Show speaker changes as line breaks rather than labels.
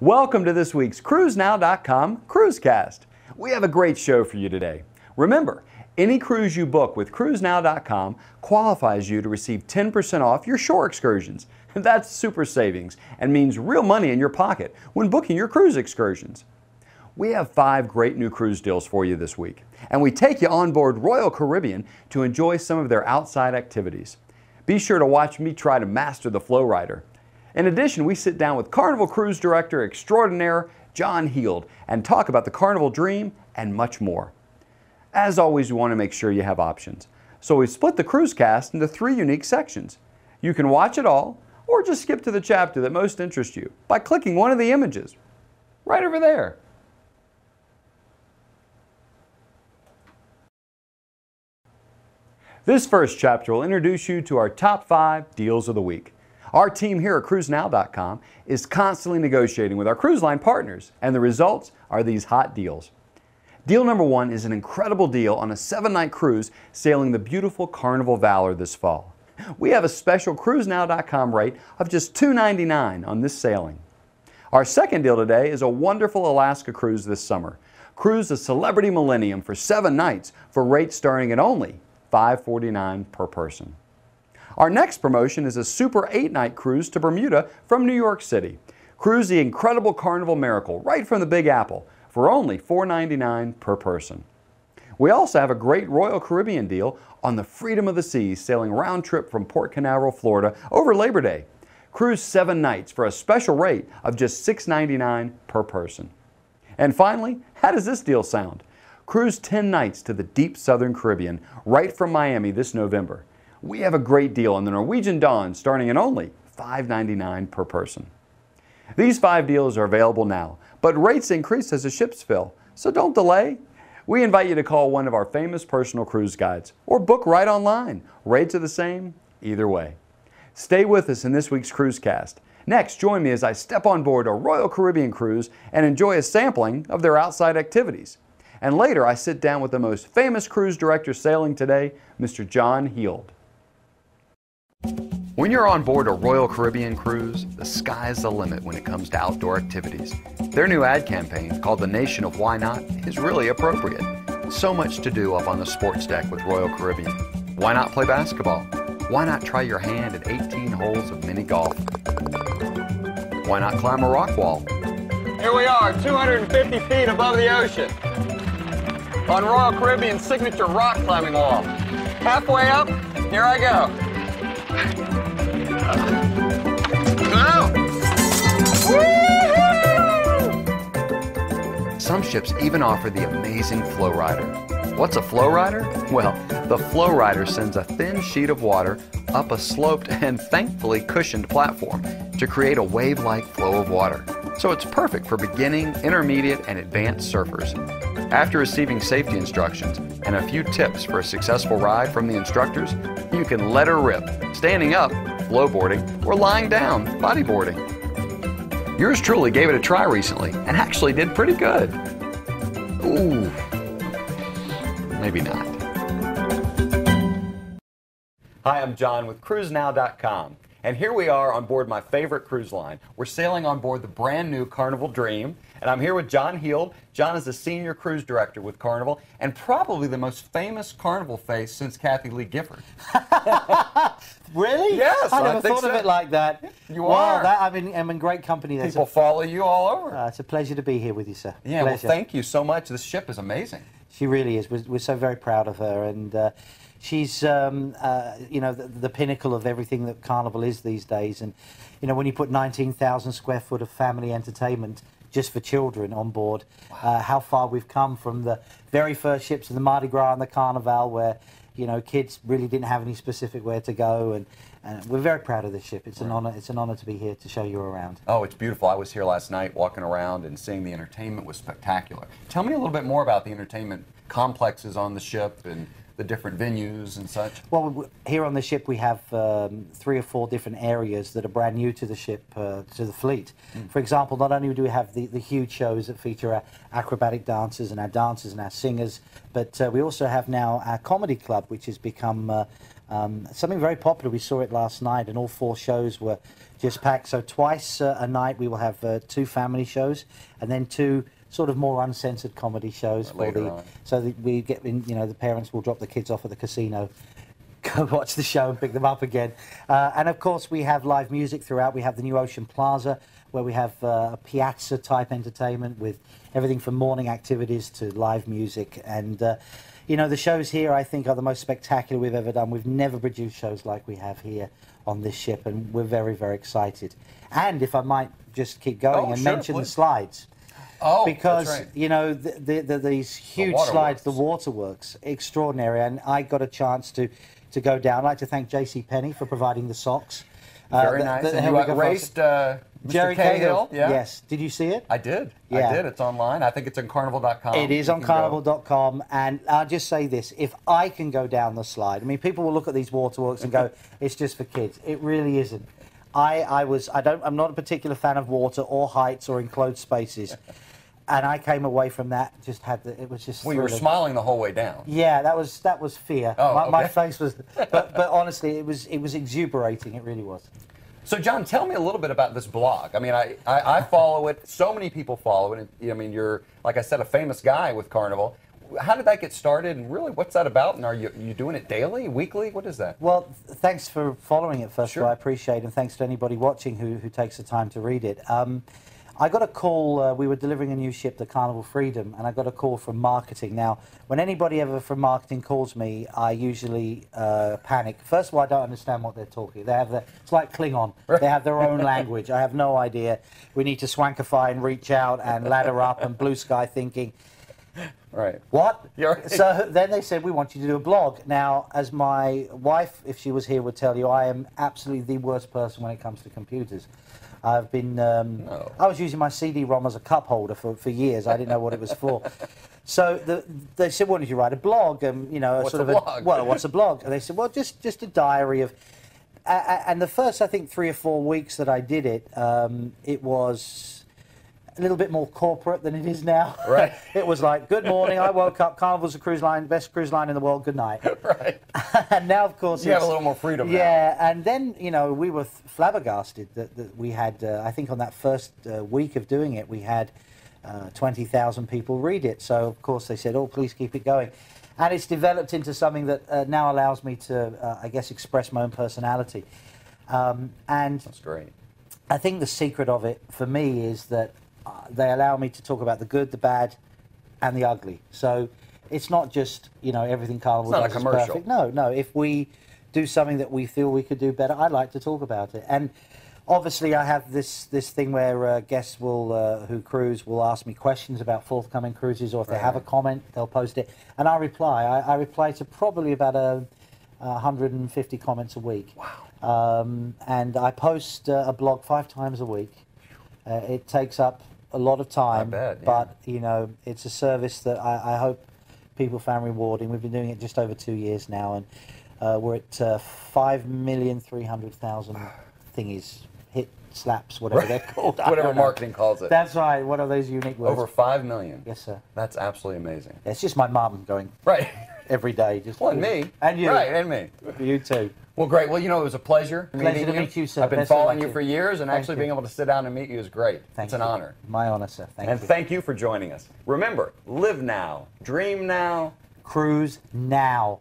Welcome to this week's CruiseNow.com Cruisecast. We have a great show for you today. Remember, any cruise you book with CruiseNow.com qualifies you to receive 10% off your shore excursions. That's super savings and means real money in your pocket when booking your cruise excursions. We have five great new cruise deals for you this week, and we take you on board Royal Caribbean to enjoy some of their outside activities. Be sure to watch me try to master the Flow Rider. In addition, we sit down with Carnival Cruise Director Extraordinaire John Heald and talk about the Carnival Dream and much more. As always, we want to make sure you have options. So we've split the cruise cast into three unique sections. You can watch it all, or just skip to the chapter that most interests you by clicking one of the images right over there. This first chapter will introduce you to our top five deals of the week. Our team here at CruiseNow.com is constantly negotiating with our cruise line partners, and the results are these hot deals. Deal number one is an incredible deal on a seven night cruise sailing the beautiful Carnival Valor this fall. We have a special CruiseNow.com rate of just $2.99 on this sailing. Our second deal today is a wonderful Alaska cruise this summer. Cruise the Celebrity Millennium for seven nights for rates starting at only 549 per person. Our next promotion is a super eight night cruise to Bermuda from New York City. Cruise the incredible Carnival Miracle right from the Big Apple for only $4.99 per person. We also have a great Royal Caribbean deal on the Freedom of the Seas sailing round trip from Port Canaveral, Florida over Labor Day. Cruise seven nights for a special rate of just $6.99 per person. And finally, how does this deal sound? Cruise 10 nights to the deep southern Caribbean right from Miami this November we have a great deal on the Norwegian Dawn starting at only $5.99 per person. These five deals are available now, but rates increase as the ships fill, so don't delay. We invite you to call one of our famous personal cruise guides or book right online. Rates are the same either way. Stay with us in this week's cruise cast. Next, join me as I step on board a Royal Caribbean cruise and enjoy a sampling of their outside activities. And later, I sit down with the most famous cruise director sailing today, Mr. John Heald. When you're on board a Royal Caribbean cruise, the sky's the limit when it comes to outdoor activities. Their new ad campaign, called The Nation of Why Not, is really appropriate. So much to do up on the sports deck with Royal Caribbean. Why not play basketball? Why not try your hand at 18 holes of mini golf? Why not climb a rock wall?
Here we are, 250 feet above the ocean, on Royal Caribbean's signature rock climbing wall. Halfway up, here I go.
Some ships even offer the amazing Flow Rider. What's a Flow Rider? Well, the Flow Rider sends a thin sheet of water up a sloped and thankfully cushioned platform to create a wave like flow of water. So it's perfect for beginning, intermediate, and advanced surfers. After receiving safety instructions and a few tips for a successful ride from the instructors, you can let her rip, standing up, flowboarding, or lying down, bodyboarding. Yours truly gave it a try recently and actually did pretty good. Ooh, maybe not. Hi, I'm John with CruiseNow.com. And here we are on board my favorite cruise line. We're sailing on board the brand new Carnival Dream, and I'm here with John Heald. John is the senior cruise director with Carnival, and probably the most famous Carnival face since Kathie Lee Gifford.
really?
Yes,
I never
I
thought
so.
of it like that.
You
well,
are.
That, I mean, I'm in great company. There's
People follow you all over.
uh, it's a pleasure to be here with you, sir.
yeah,
pleasure.
well, thank you so much. This ship is amazing.
She really is. We're, we're so very proud of her, and uh, she's, um, uh, you know, the, the pinnacle of everything that Carnival is these days. And you know, when you put 19,000 square foot of family entertainment just for children on board, uh, how far we've come from the very first ships of the Mardi Gras and the Carnival, where you know kids really didn't have any specific where to go, and, and we're very proud of this ship. It's an honor. It's an honor to be here to show you around.
Oh, it's beautiful. I was here last night walking around and seeing the entertainment was spectacular. Tell me a little bit more about the entertainment complexes on the ship and the different venues and such.
Well, here on the ship we have um, three or four different areas that are brand new to the ship, uh, to the fleet. For example, not only do we have the, the huge shows that feature our acrobatic dancers and our dancers and our singers, but uh, we also have now our comedy club, which has become uh, Um, something very popular. We saw it last night, and all four shows were just packed. So twice uh, a night we will have uh, two family shows, and then two sort of more uncensored comedy shows for the
on.
so that we get in, you know the parents will drop the kids off at the casino go watch the show and pick them up again. Uh, and of course we have live music throughout. We have the new ocean plaza where we have uh, a piazza type entertainment with everything from morning activities to live music. And uh, you know the shows here i think are the most spectacular we've ever done. We've never produced shows like we have here on this ship and we're very very excited. And if i might just keep going
Oh,
and
sure,
mention the slides
Oh,
because
right.
you know the, the, the, these huge
waterworks.
slides, the waterworks, extraordinary, and I got a chance to to go down. I'd like to thank J.C. Penney for providing the socks. Uh,
Very
the-
nice.
the-
and you
folks.
raced uh, Mr.
Gerry
Cahill. Yeah.
Yes. Did you see it?
I did.
Yeah.
I did. It's online. I think it's on carnival.com.
It is
You
on
go.
carnival.com, and I'll just say this: if I can go down the slide, I mean, people will look at these waterworks and go, "It's just for kids." It really isn't. I, I was, I don't, I'm not a particular fan of water or heights or enclosed spaces, and I came away from that just had the, it was just.
Well, you were smiling the whole way down.
Yeah, that was that was fear.
Oh,
my, my face was, but but honestly, it was it was exuberating. It really was.
So, John, tell me a little bit about this blog. I mean, I, I, I follow it. So many people follow it. I mean, you're, like I said, a famous guy with Carnival. How did that get started? And really, what's that about? And are you, you doing it daily, weekly? What is that?
Well, th- thanks for following it, first
Sure.
of all. I appreciate it. And thanks to anybody watching who, who takes the time to read it. Um, I got a call, uh, we were delivering a new ship, the Carnival Freedom, and I got a call from marketing. Now, when anybody ever from marketing calls me, I usually uh, panic. First of all, I don't understand what they're talking. They have the, it's like Klingon. They have their own language. I have no idea. We need to swankify and reach out and ladder up and blue sky thinking.
Right.
What?
Right.
So then they said, we want you to do a blog. Now, as my wife, if she was here, would tell you, I am absolutely the worst person when it comes to computers. I've been, um,
No.
I was using my CD-ROM as a cup holder for, for years. I didn't know what it was for. So the, they said, "Why don't you write a blog?" And you know,
What's
sort
a
of
blog?
well, what's a blog? And they said, "Well, just just a diary of." a- a- and the first, I think, three or four weeks that I did it, um, it was a little bit more corporate than it is now.
Right.
it was like, "Good morning, I woke up. Carnival's a cruise line, best cruise line in the world. Good night."
Right.
and now, of course,
You have a little more freedom now.
Yeah, and then you know we were flabbergasted that, that we had. Uh, I think on that first uh, week of doing it, we had uh, twenty thousand people read it. So of course they said, "Oh, please keep it going," and it's developed into something that uh, now allows me to, uh, I guess, express my own personality. Um, and
That's great.
I think the secret of it for me is that uh, they allow me to talk about the good, the bad, and the ugly. So it's not just you know everything Carnival
It's not a
does is
commercial.
perfect. No, no. If we do something that we feel we could do better, I like to talk about it. And obviously, I have this this thing where uh, guests will uh, who cruise will ask me questions about forthcoming cruises, or if they have a comment, they'll post it, and I reply. I, I reply to probably about a. 150 comments a week. Wow. Um, and I post uh, a blog five times a week. Uh, it takes up a lot of time,
bet, yeah.
but you know it's a service that I, I hope people found rewarding. We've been doing it just over two years now, and uh, we're at uh, five million three hundred thousand thingies, hit slaps, whatever they're called.
Whatever
don't know.
marketing calls it.
That's right. What are those unique words.
Over 5 million.
Yes, sir.
That's absolutely amazing.
It's just my mum going
Right.
every day. Just
Well, and me.
and you,
Right, and me.
you too.
Well, great. Well, you know, it was a pleasure,
Pleasure
meeting
to meet you, sir.
I've been
Best
following you for years, and
Thank
actually
you.
being able to sit down and meet you is great.
Thank
it's an
you.
honor.
My honor, sir. Thank
And
you.
thank you for joining us. Remember, live now, dream now,
Cruise now.